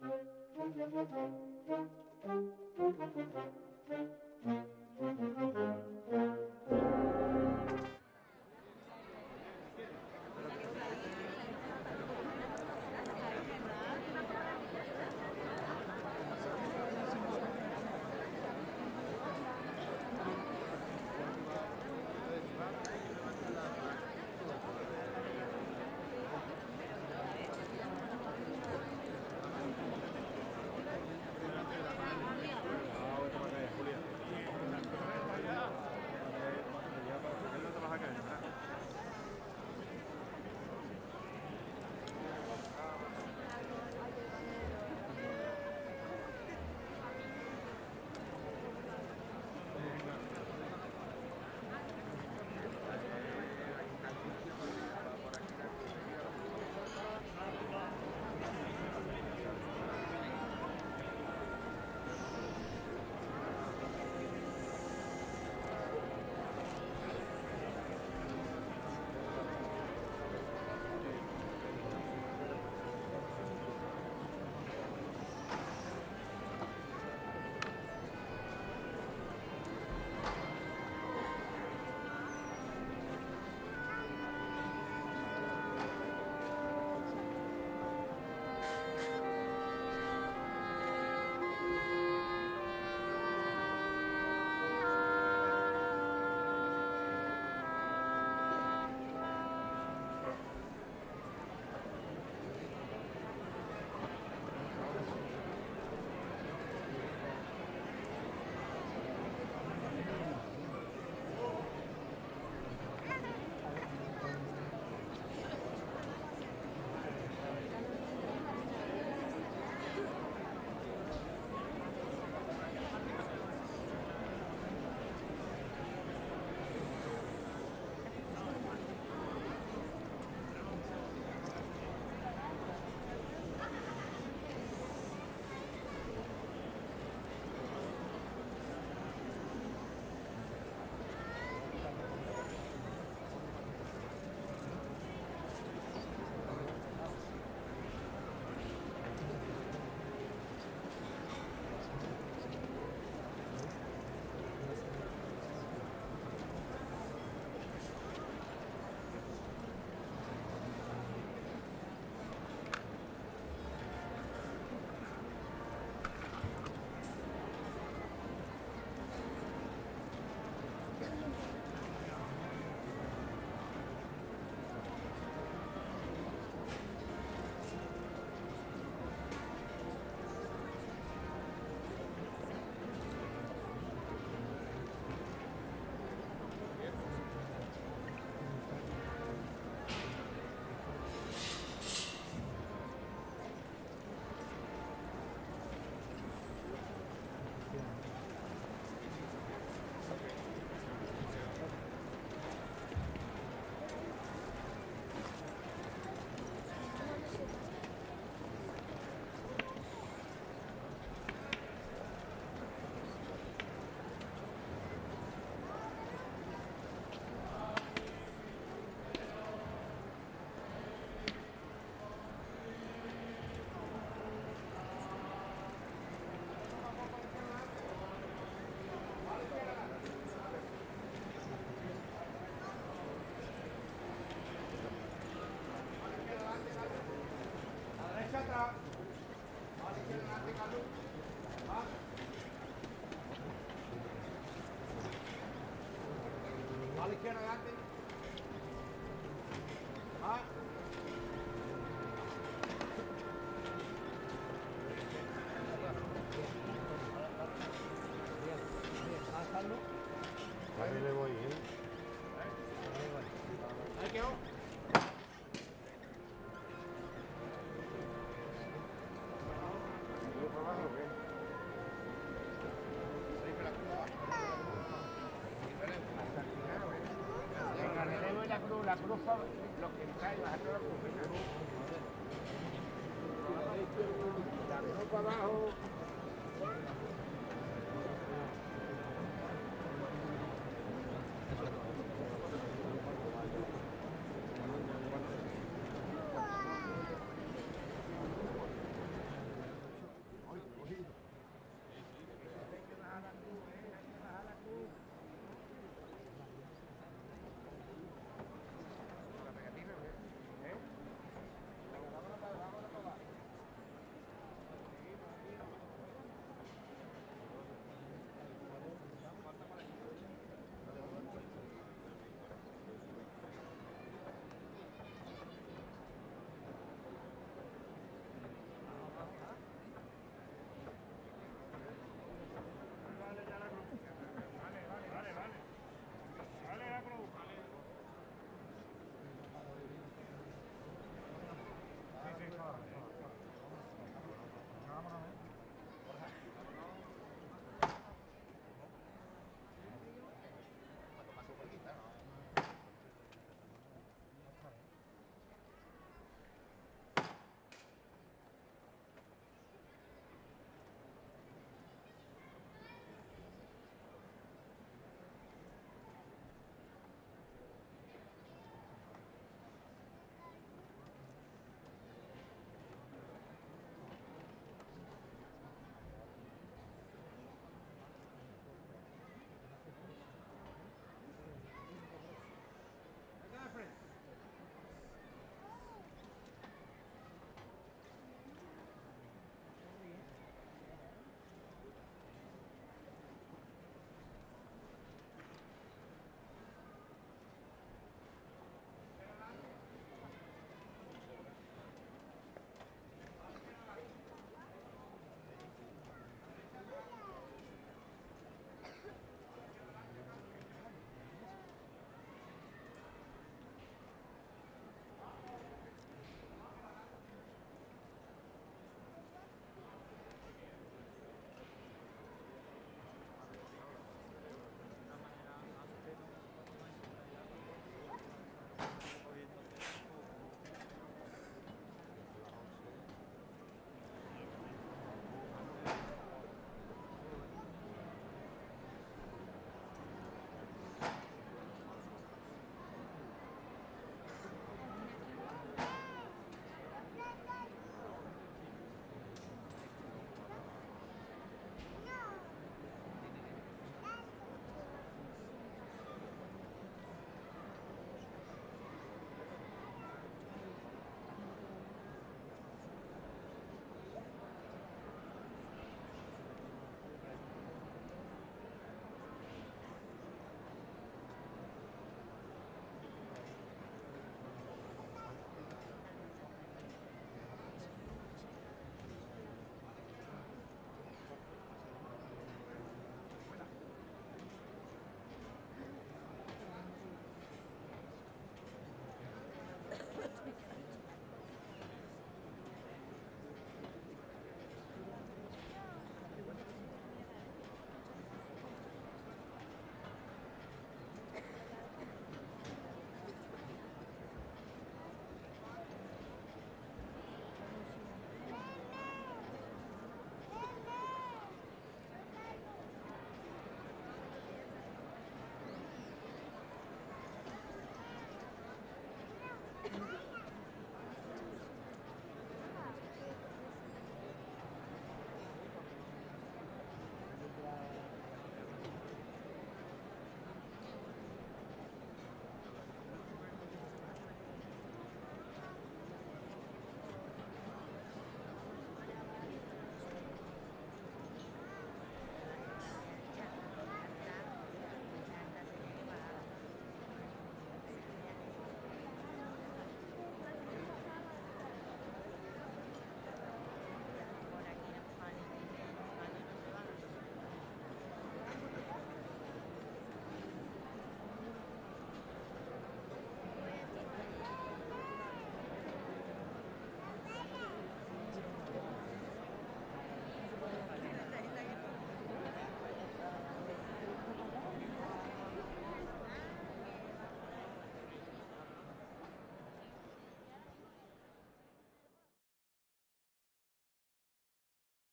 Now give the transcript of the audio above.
Thank you. Izquierda adelante. no sabe lo que está y bajar toda la. Para abajo.